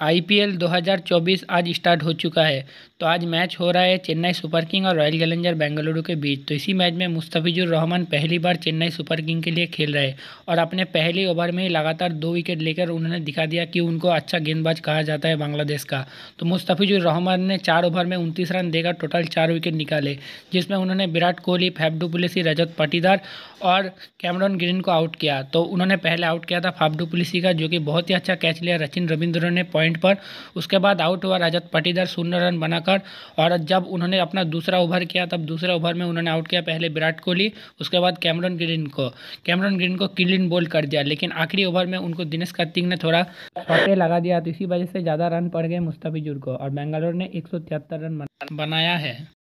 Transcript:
IPL 2024 आज start हो चुका है। तो आज मैच हो रहा है चेन्नई सुपर किंग और रॉयल चैलेंजर बेंगलुरु के बीच। तो इसी मैच में मुस्तफिजुर रहमान पहली बार चेन्नई सुपर किंग के लिए खेल रहे और अपने पहले ओवर में ही लगातार दो विकेट लेकर उन्होंने दिखा दिया कि उनको अच्छा गेंदबाज कहा जाता है बांग्लादेश का। तो मुस्तफिजुर रहमान ने चार ओवर में उनतीस रन देकर टोटल चार विकेट निकाले, जिसमें उन्होंने Virat Kohli Faf du Plessis, Rajat Patidar और कैमरन ग्रीन को आउट किया। तो उन्होंने पहले आउट किया था फाफ पुलिसी का, जो कि बहुत ही अच्छा कैच लिया। रचिन रविंद्र ने पॉइंट पॉइंट पर। उसके बाद आउट हुआ रजत पाटीदार शून्य रन बनाकर और जब उन्होंने अपना दूसरा ओवर किया, तब दूसरे ओवर में उन्होंने आउट किया पहले विराट कोहली, उसके बाद कैमरन ग्रीन को। कैमरन ग्रीन को क्लीन बोल कर दिया, लेकिन आखिरी ओवर में उनको दिनेश कार्तिक ने थोड़ा फटे लगा दिया तो इसी वजह से ज़्यादा रन पड़ गए मुस्तफिजुर को और बेंगलोर ने एक सौ तिहत्तर रन बनाया है।